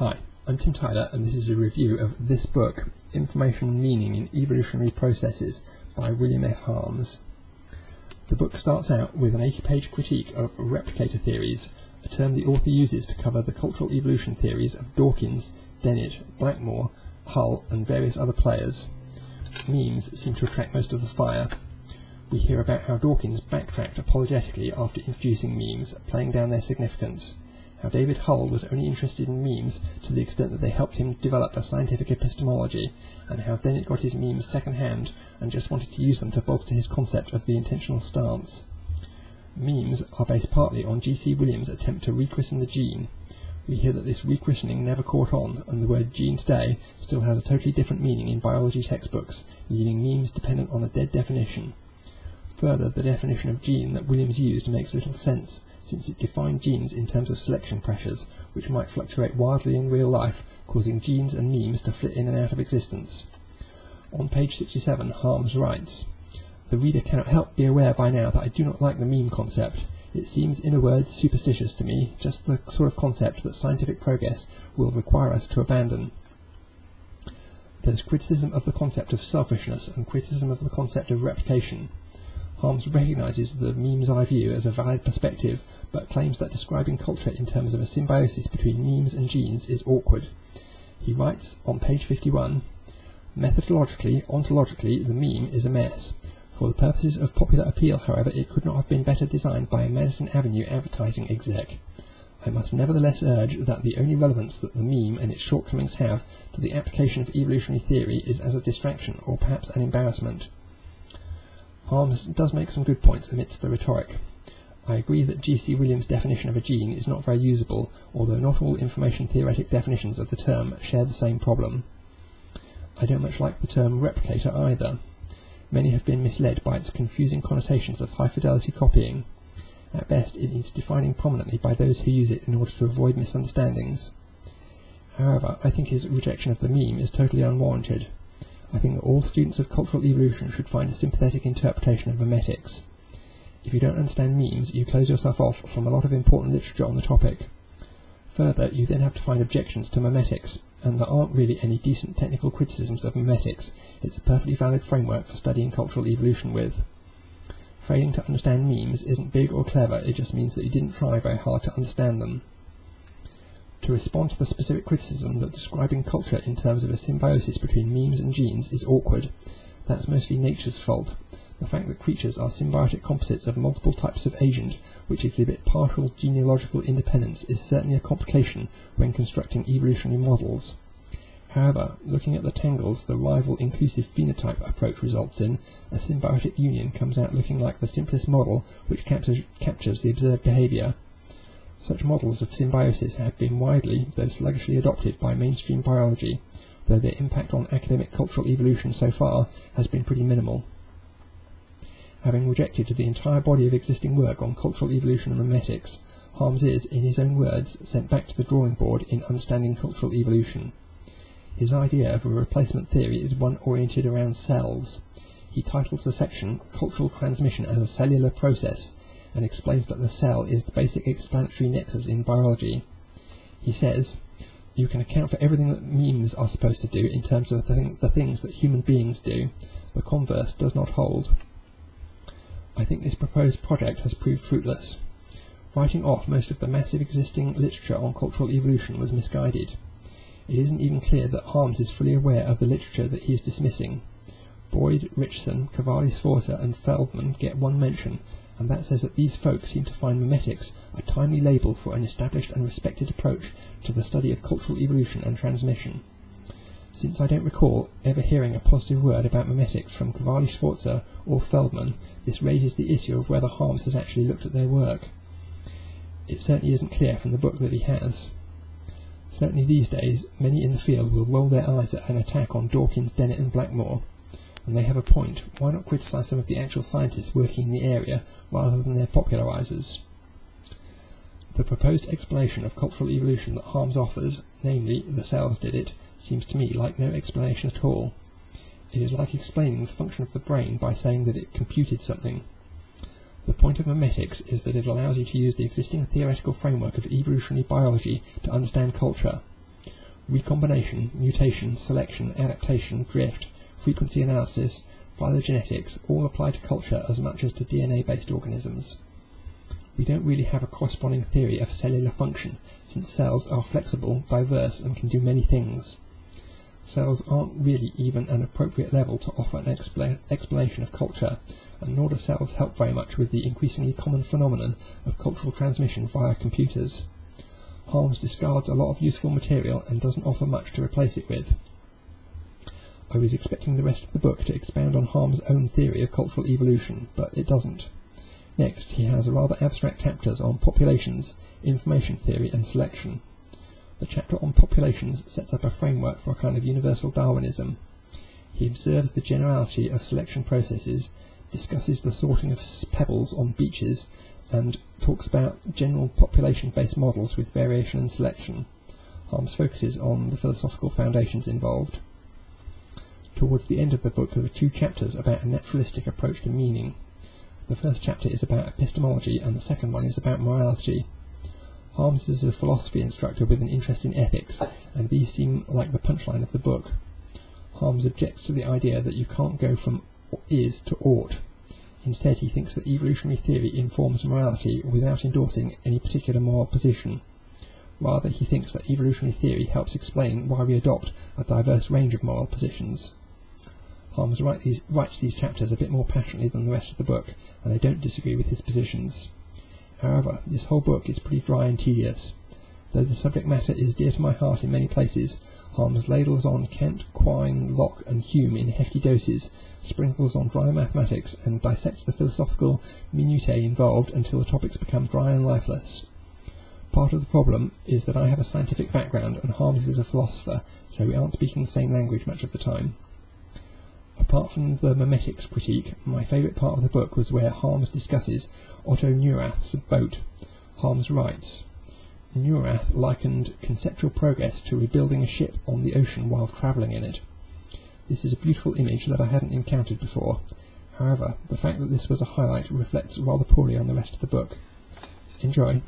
Hi, I'm Tim Tyler and this is a review of this book, Information and Meaning in Evolutionary Processes by William F. Harms. The book starts out with an 80-page critique of replicator theories, a term the author uses to cover the cultural evolution theories of Dawkins, Dennett, Blackmore, Hull and various other players. Memes seem to attract most of the fire. We hear about how Dawkins backtracked apologetically after introducing memes, playing down their significance how David Hull was only interested in memes to the extent that they helped him develop a scientific epistemology, and how Dennett got his memes second-hand and just wanted to use them to bolster his concept of the intentional stance. Memes are based partly on G.C. Williams' attempt to rechristen the gene. We hear that this rechristening never caught on, and the word gene today still has a totally different meaning in biology textbooks, leaving memes dependent on a dead definition. Further, the definition of gene that Williams used makes little sense, since it defined genes in terms of selection pressures, which might fluctuate wildly in real life, causing genes and memes to flit in and out of existence. On page 67, Harms writes, The reader cannot help be aware by now that I do not like the meme concept. It seems, in a word, superstitious to me, just the sort of concept that scientific progress will require us to abandon. There's criticism of the concept of selfishness and criticism of the concept of replication. Harms recognises the meme's eye view as a valid perspective, but claims that describing culture in terms of a symbiosis between memes and genes is awkward. He writes on page 51, Methodologically, ontologically, the meme is a mess. For the purposes of popular appeal, however, it could not have been better designed by a Madison Avenue advertising exec. I must nevertheless urge that the only relevance that the meme and its shortcomings have to the application of evolutionary theory is as a distraction or perhaps an embarrassment. Harms does make some good points amidst the rhetoric. I agree that G.C. Williams' definition of a gene is not very usable, although not all information theoretic definitions of the term share the same problem. I don't much like the term replicator either. Many have been misled by its confusing connotations of high-fidelity copying. At best, it needs defining prominently by those who use it in order to avoid misunderstandings. However, I think his rejection of the meme is totally unwarranted. I think that all students of cultural evolution should find a sympathetic interpretation of memetics. If you don't understand memes, you close yourself off from a lot of important literature on the topic. Further, you then have to find objections to memetics, and there aren't really any decent technical criticisms of memetics. It's a perfectly valid framework for studying cultural evolution with. Failing to understand memes isn't big or clever, it just means that you didn't try very hard to understand them. To respond to the specific criticism that describing culture in terms of a symbiosis between memes and genes is awkward, that's mostly nature's fault. The fact that creatures are symbiotic composites of multiple types of agent which exhibit partial genealogical independence is certainly a complication when constructing evolutionary models. However, looking at the tangles the rival inclusive phenotype approach results in, a symbiotic union comes out looking like the simplest model which captures, captures the observed behaviour. Such models of symbiosis have been widely, though sluggishly adopted by mainstream biology, though their impact on academic cultural evolution so far has been pretty minimal. Having rejected the entire body of existing work on cultural evolution and memetics, Harms is, in his own words, sent back to the drawing board in understanding cultural evolution. His idea of a replacement theory is one oriented around cells. He titles the section Cultural Transmission as a Cellular Process and explains that the cell is the basic explanatory nexus in biology. He says, you can account for everything that memes are supposed to do in terms of the, th the things that human beings do. The converse does not hold. I think this proposed project has proved fruitless. Writing off most of the massive existing literature on cultural evolution was misguided. It isn't even clear that Harms is fully aware of the literature that he is dismissing. Boyd, Richardson, Cavalli Sforza and Feldman get one mention, and that says that these folks seem to find memetics a timely label for an established and respected approach to the study of cultural evolution and transmission. Since I don't recall ever hearing a positive word about memetics from Cavalli Sforza or Feldman, this raises the issue of whether Harms has actually looked at their work. It certainly isn't clear from the book that he has. Certainly these days, many in the field will roll their eyes at an attack on Dawkins, Dennett and Blackmore, and they have a point. Why not criticise some of the actual scientists working in the area rather than their popularisers? The proposed explanation of cultural evolution that Harms offers, namely, the cells did it, seems to me like no explanation at all. It is like explaining the function of the brain by saying that it computed something. The point of memetics is that it allows you to use the existing theoretical framework of evolutionary biology to understand culture. recombination, mutation, selection, adaptation, drift, frequency analysis, phylogenetics all apply to culture as much as to DNA-based organisms. We don't really have a corresponding theory of cellular function, since cells are flexible, diverse, and can do many things. Cells aren't really even an appropriate level to offer an expla explanation of culture, and nor do cells help very much with the increasingly common phenomenon of cultural transmission via computers. Harms discards a lot of useful material and doesn't offer much to replace it with. I was expecting the rest of the book to expound on Harm's own theory of cultural evolution, but it doesn't. Next, he has rather abstract chapters on populations, information theory, and selection. The chapter on populations sets up a framework for a kind of universal Darwinism. He observes the generality of selection processes, discusses the sorting of pebbles on beaches, and talks about general population-based models with variation and selection. Harms focuses on the philosophical foundations involved. Towards the end of the book there are two chapters about a naturalistic approach to meaning. The first chapter is about epistemology and the second one is about morality. Harms is a philosophy instructor with an interest in ethics, and these seem like the punchline of the book. Harms objects to the idea that you can't go from is to ought. Instead, he thinks that evolutionary theory informs morality without endorsing any particular moral position. Rather, he thinks that evolutionary theory helps explain why we adopt a diverse range of moral positions. Harms write these, writes these chapters a bit more passionately than the rest of the book, and I don't disagree with his positions. However, this whole book is pretty dry and tedious. Though the subject matter is dear to my heart in many places, Harms ladles on Kant, Quine, Locke, and Hume in hefty doses, sprinkles on dry mathematics, and dissects the philosophical minutiae involved until the topics become dry and lifeless. Part of the problem is that I have a scientific background and Harms is a philosopher, so we aren't speaking the same language much of the time. Apart from the memetics critique, my favourite part of the book was where Harms discusses Otto Neurath's boat. Harms writes, Neurath likened conceptual progress to rebuilding a ship on the ocean while travelling in it. This is a beautiful image that I hadn't encountered before. However, the fact that this was a highlight reflects rather poorly on the rest of the book. Enjoy.